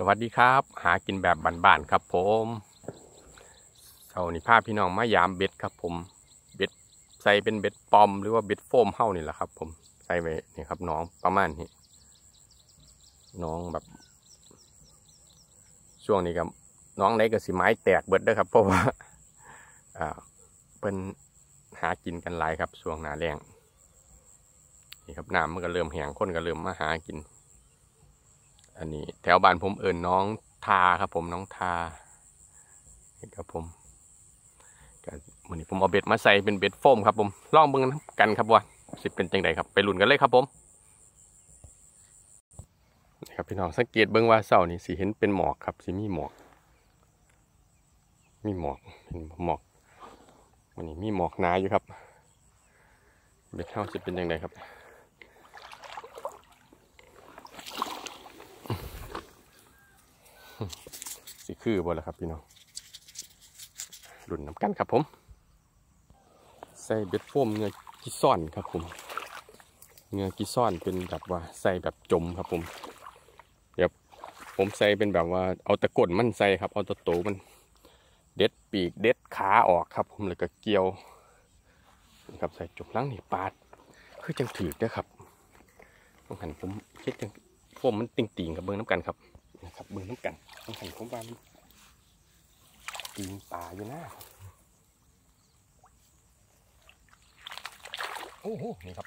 สวัสดีครับ หากินแบบบ้านๆครับผมเช้านี้พาพี่น้องมายามเบ็ดครับ ผมเบ็ดใส่เป็นเบ็ดปอมหรือว่าเบ็ดโฟมเฮ้านี่แหละครับ ผมใส่ไว้นี่ครับน้องประมาณนี้น้องแบบ ช่วงนี้ครับหนองไหนก็สิหมายแตกเบิดด้อครับเพราะว่าอ่าเป็นหากินกันหลายครับช่วงหน้าแล้งนี่ครับน้ำมันก็เริ่มแห้งคนก็เริ่มมาหากิน อันนี้ แถวบ้านผมเอิญน้องทาครับ ผมน้องทาครับผมวันนี้ผมเอาเบ็ดมาใส่เป็นเบ็ดโฟมครับผมลองเบิ่งกันครับว่าสิเป็นจังไดครับ ไปลุ้นกันเลยครับผมนี่ครับพี่น้องสังเกตเบิ่งว่าเสานี่สิเห็นเป็นหมอกครับสิมีหมอก มีหมอกเป็นหมอกวันนี้มีหมอกหนาอยู่ครับเบ็ดเท่าจะเป็นยังไงครับ สิคือบ่ละครับพี่น้องรุ่นน้ำกันครับผม ใส่เบ็ดโฟมเงือกิซ่อนครับผมเงือกิซ่อนเป็นแบบว่าใส่แบบจมครับผมเดี๋ยวผมใส่เป็นแบบว่าเอาตะกร้นมันใส่ครับ เอาตะโตมัน เด็ดปีกเด็ดขาออกครับ ผมแล้วก็เกี่ยวนะครับใส่จุกล้างนี่ปาดคือจังถือเด้อครับต้องหันผมคิดจังโฟมมันติ่งๆกับเบิ้งน้ำกันครับนะครับเบิ้งน้ำกัน ต้องหันผมว่ามันตีนป่าอยู่นะโอ้โหนี่ครับ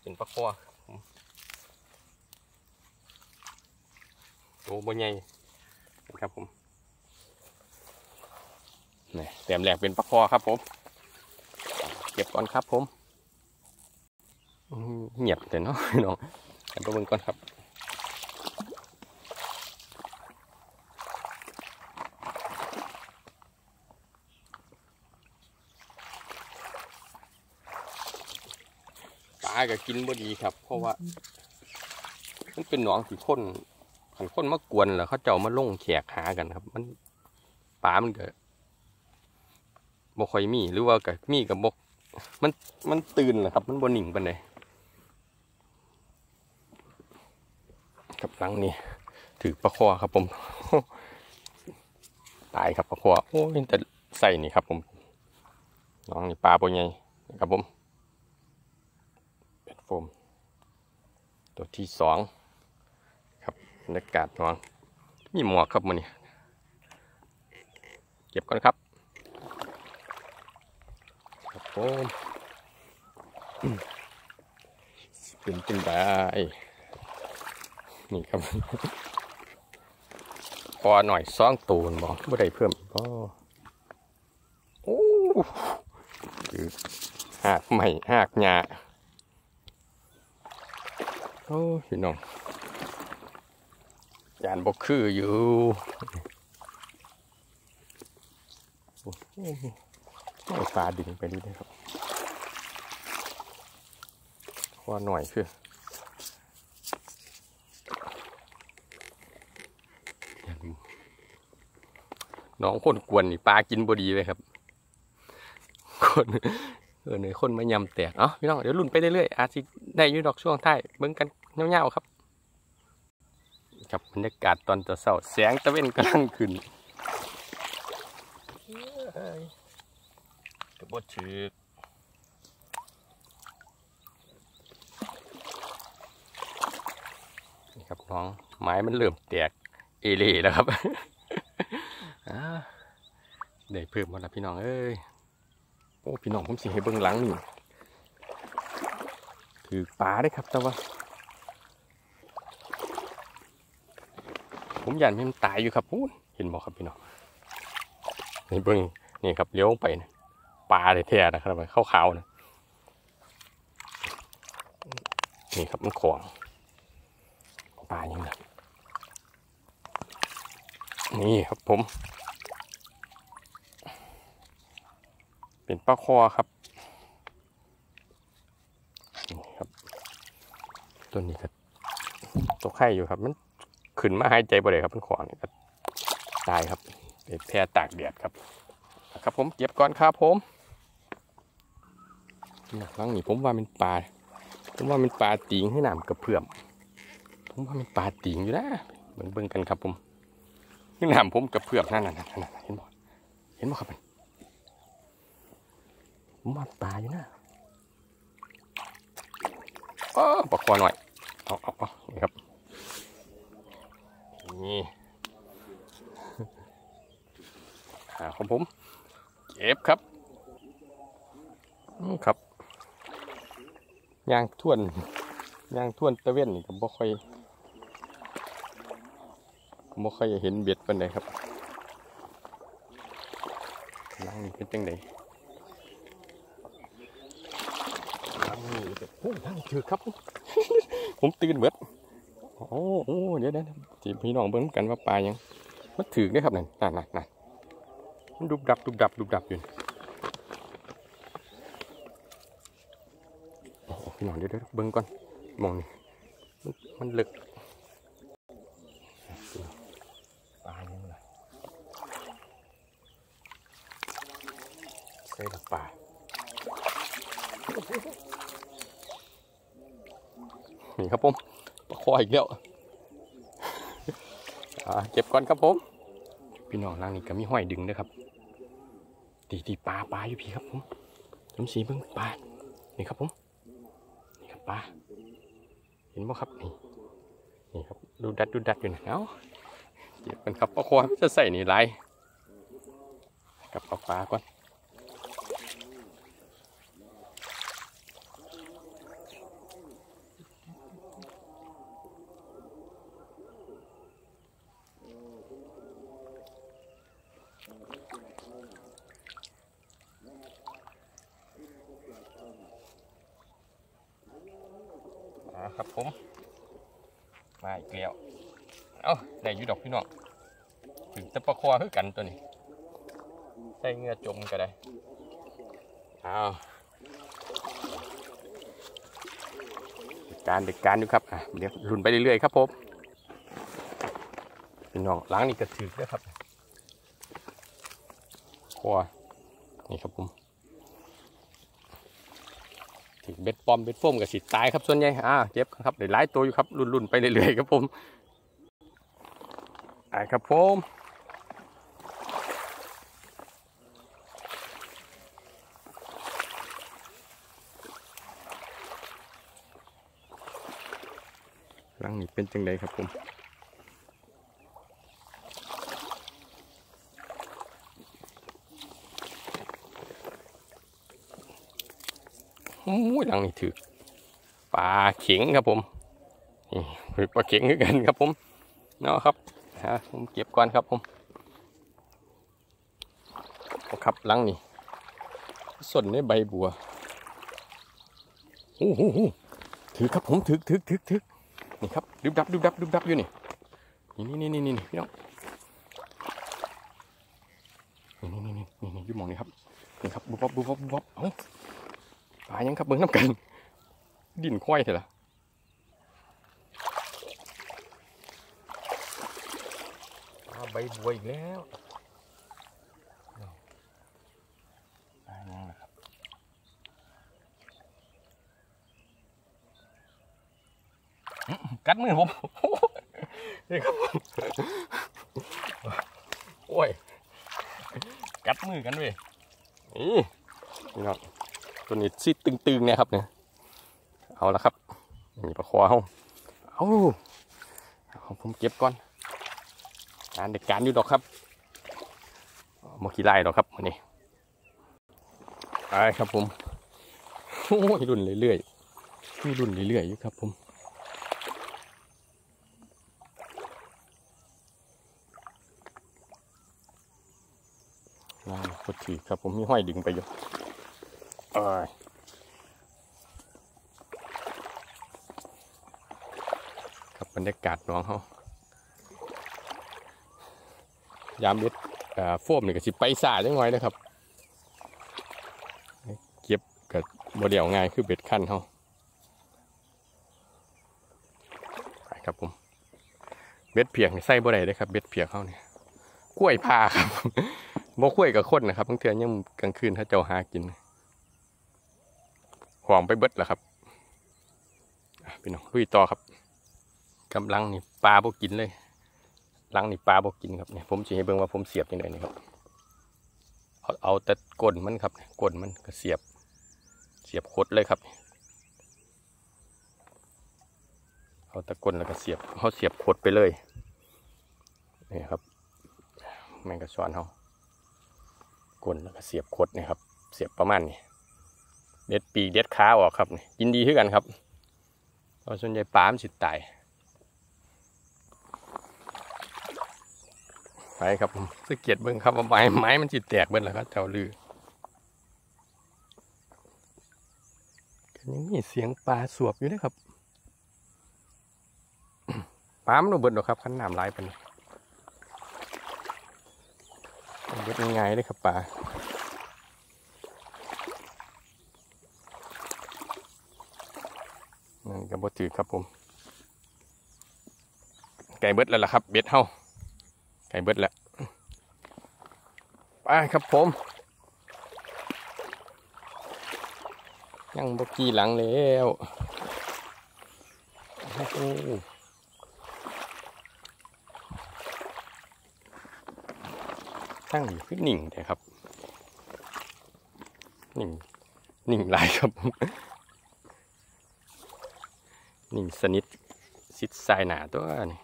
เป็นปลาคอผมโตบ่ใหญ่นะครับผมนี่แต้มแรกเป็นปลาคอครับผม เก็บก่อนครับผมอื้อเงียบแต่เนาะพี่น้องแต่ประเมินก่อนครับ ก็กินบ่ดีครับ เพราะว่า มันเป็นหนองที่คนขันคนมากวนแล้วเขาเจ้ามาลงแขกหากันครับ มันปลามันเก็บ่ค่อยมีหรือว่ากับมีกับบกมันมันตื่นแหละครับ มันบนหนิ่งปานใดกับหลังนี่ถือปลาคอครับผมตายครับปลาคอโอ้ยแต่ใส่นี่ครับผมน้องนี่ปลาตัวใหญ่นะครับผม โฟม ตัวที่สองครับบรรยากาศน้องมีหมวกครับมันนี่เก็บก่อนครับครับผมเป็นจังได้นี่ครับพอหน่อยซ่องตูนบอกไม่ได้เพิ่มก็โอ้หากใหม่หากหยา โอ้พี่น้องยานบกคืออยู่โอ้โหเอาปลาดึงไปนี่ได้ครับว่าหน่อยคือน้องคนกวนนี่ปลากินบดีเลยครับ คน เออเนี่ยคนมายำแตกเอ้าพี่น้องเดี๋ยวรุ่นไปเรื่อยๆอาจจะได้อยูดอกช่วงท้ายเบิ่งกันเงาๆครับครับบรรยากาศตอนตะเช้าแสงตะเวนกำลังขึ้นกระบดถือนี่ครับน้อง ไม้มันเริ่มแตกเอเล่แล้วครับอ่าได้เพิ่มมาแล้วพี่น้องเอ้ยโอ้พี่น้องผมสิให้เบิ่งหลังนี่ถือปลาได้ครับแต่ว่า ผมยันมันตายอยู่ครับพูดเห็นบอกครับพี่น้องนี่เบิ่งนี่ครับเลี้ยวไปนะปลาแท้ๆนะครับขาวๆนะนี่ครับมันของปลาอย่างนั้นี่ครับผม เป็นปลาคอครับนี่ครับตัวนี้ครับตัวไข่อยู่ครับ มันขึ้นมาหายใจบ่ได้ครับมันขวางก็ตายครับเป็นแพร่ตากแดดครับ ครับผมเก็บก่อนครับผมหลังนี้ผมว่าเป็นปลาผมว่าเป็นปลาติงให้น้ำกระเพื่อมผมว่าเป็นปลาติงอยู่นะเบิ่งเบิ่งกันครับผมนี่น้ำผมกับเพื่อกนั่นน่ะนั่นน่ะเห็นบ่เห็นบ่ครับมัน มมาปลาอยู่นะอ้อปลาคอหน่อย เอาเอาเอานี่ครับ นี่หาของผม เก็บครับครับยางท่วนยางท่วนตะเวนนี่ก็บ่ค่อยบ่ค่อยเห็นเบ็ดปานใดครับยางนี่เป็นจังได โอ้ยถือครับ ผมตื่นเบิดโอ้โอ้เดี๋ยวเดี๋ยวที่พี่น้องเบิ่งกันว่าปลายังมันถือได้ครับนั่นนั่นนั่นนั่นมันดุบดับดุบดับดุบดับอยู่โอ้พี่น้องเดี๋ยวเดี๋ยวเบิ้งก่อนมองนี่มันมันลึกปลายังไงใส่ละปลา นี่ครับผมปลาคออีกแล้วเก็บก่อนครับผม พี่น้องล่างนี้ก็มีห้อยดึงด้วยครับตีตีปลาปลาอยู่พี่ครับผมผมสีเบิ้งปลานี่ครับผมนี่ครับปลาเห็นบ่ครับนี่นี่ครับดูดัดดูดัดอยู่นะเอ้าเก็บกันครับปลาคอจะใส่นี่ไรกับปลาปลาก่อน ครับผม มาอีกแล้ว เอ้าได้ยูดอกพี่น้อง ถึงจะปะคอคือกันตัวนี้ ใส่เงือจมก็ได้เอาการเด็กการอยู่ครับอะเดี๋ยวรุนไปเรื่อยๆครับผมพี่น้องล้างนี่กระถือด้วยครับคอนี่ครับผม ถึงเบ็ดปอมเบ็ดโฟมกับสิตายครับส่วนใหญ่อ่าเจ็บครับเดี๋ยวไล่ตัวอยู่ครับรุ่นๆไปเรื่อยๆครับผมไอ้ครับผมหลังนี้เป็นจังไดครับผม โอ้ยหลังนี้ถือปลาเข็งครับผมนี่ปลาเข็งคือกันครับผมเนาะครับฮะผมเก็บก่อนครับผมครับหลังนี้ส่วนในใบบัวโอ้โหถือครับผมถือถือถือถือนี่ครับดึบดับดึบดับดึบดับอยู่นี่นี่นี่นี่นี่นี่พี่น้องนี่นี่นี่นี่นี่ยู่มองนี่ครับนี่ครับบุบบับบุบบับบุบบับเอ้า ปลายังครับเบิ้งน้ำกัน ดินควายเถอะล่ะปลาใบบัวอีกแล้วปลายังล่ะครับอื้อกัดมือผมนี่ครับผมโอ้ยกัดมือกันเว้ยนี่นี่เนาะ ตัวนี้ซิตึงๆเนี่ยครับเนี่ยเอาละครับนี่ปลาคอเอาเอาเอาผมเก็บก่อนการเด็กการอยู่ดอกครับมอขี้ไล่ดอกครับวันนี้ไปครับผมโอ้ยรุ่นเรื่อยๆมีรุ่นเรื่อยๆอยู่ครับผมล่างกดถือครับผมมีห้อยดึงไปอยู่ ครับบรรยากาศน้องเขายามเบ็ดอ่าโฟมนี่ก็สิไปสาจังไว้นะครับ เก็บกับโมเดลง่ายคือเบ็ดขั้นเขาไปครับผม เบ็ดเพียงใส่บ่ได้เลยครับ เบ็ดเพียงเขาเนี่ยกล้วยพาครับบ่กล้วยกับคนนะครับบางเทื่อยังกลางคืนถ้าเจ้าหากิน หอมไปเบิดแล้วครับอะพี่น้องลุยต่อครับกำลังนี่ปลาพวกกินเลยลังนี่ปลาบอกกินครับเนี่ยผมจะให้เบิ่งว่าผมเสียบยังไงนี่ครับเอาเอาแต่ก้นมันครับก้นมันก็เสียบ เสียบคดเลยครับ เอาตะก้นแล้วก็เสียบเขาเสียบคดไปเลยนี่ครับแมงกระชอนเขาก้นแล้วก็เสียบคดนี่ครับ เสียบประมาณนี้ เด็ดปีกเด็ดขาออกครับนี่ยินดีขึ้นกันครับเพราะส่วนใหญ่ปามสิตายไปครับผมสเก็ตเบิ่งครับว่าไม้ไม้มันจิตแตกเบิ่งแล้วครับแถวลือยังมีเสียงปลาสวบอยู่นะครับปลามันเบิดหรอครับขันน้ำไหลายไปานนี่บ่เบิดง่ายเลยครับปลา นั่นก็บ่ถือครับผม ไก่เบิดแล้วล่ะครับ เบ็ดเฮาไก่เบิดแล้วไปครับผมยังบกี้หลังแล้วโอ้ตั้งอยู่คือหนิ่งแต่ครับ หนิ่ง หนิ่งหลายครับ นิ่งสนิทสิดสายหนาตัวนี่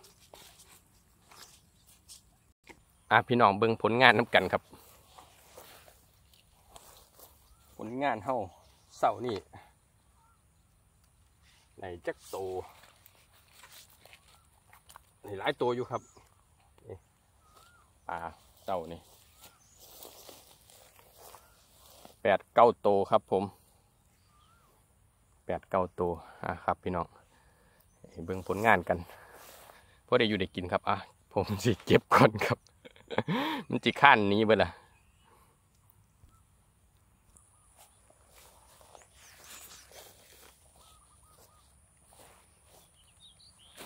อะพี่น้องเบิ่งผลงานน้ำกันครับ ผลงานเฮาเสานี่ในจักโตในหลายตัวอยู่ครับนี่ปลาเต่านี่แปดเก้าโตวครับผมแปดเก้าโตวอะครับพี่น้อง เบิ่งผลงานกันเพราะได้อยู่ได้กินครับอะผมสิเก็บก่อนครับ มันจิขั้นนี้เบิดล่ะ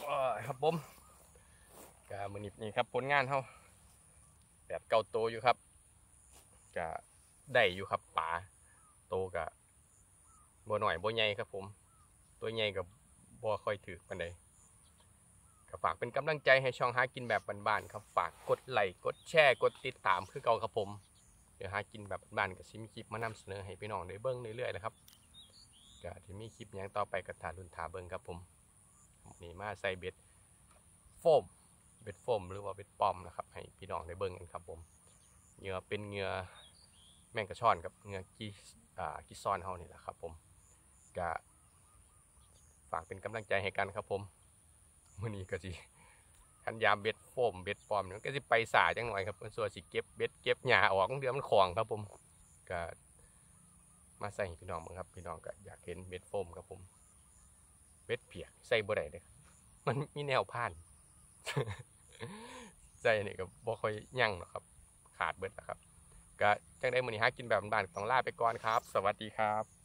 โอ้ยครับผมกะมือนิบนี่ครับผลงานเขาแปดเก้าโตอยู่ครับกะได้อยู่ครับป่าโตกะบ่หน่อยบ่ใหญ่ครับผม ตัวใหญ่กับ บ่ค่อยถือปานใดก็ฝากเป็นกำลังใจให้ช่องหากินแบบบ้านๆครับฝากกดไลค์กดแชร์กดติดตามคือเก่าครับผม เดี๋ยวหากินแบบบ้านๆก็สิมคลิปมานำเสนอให้พี่น้องได้เบิ่งเรื่อยๆนะครับก็ที่มีคลิปยังต่อไปก็ทารุนทาเบิ่งครับผมนี่มาใส่เบ็ดโฟมเบ็ดโฟมหรือว่าเบ็ดปอมนะครับให้พี่น้องได้เบิ่งกันครับผมเหยื่อเป็นเหยื่อแมงกระชอนครับเหยื่อกีอ่ากีซอนเฮานี่แหละครับผมก็ฝากเป็นกำลังใจให้กันครับผมมื่อนี้ก็สิคันยามเบ็ดโฟมเบ็ดปอมมันก็สิไปสาจังหน่อยครับส่วนสิเก็บเบ็ดเก็บหญ้าออกเดือมันคลองครับผมก็มาใส่พี่น้องครับพี่น้องก็อยากเห็นเบ็ดโฟมครับผมเบ็ดเปียกใส่บ่ได้เลยมันมีแนวผ่านใส่เนี่ยก็บ่ค่อยยั่งหรอกครับ ขาดเบิดนะครับก็จังได้มื้อนี้หากินแบบบ้านต้องลาไปก่อนครับ สวัสดีครับ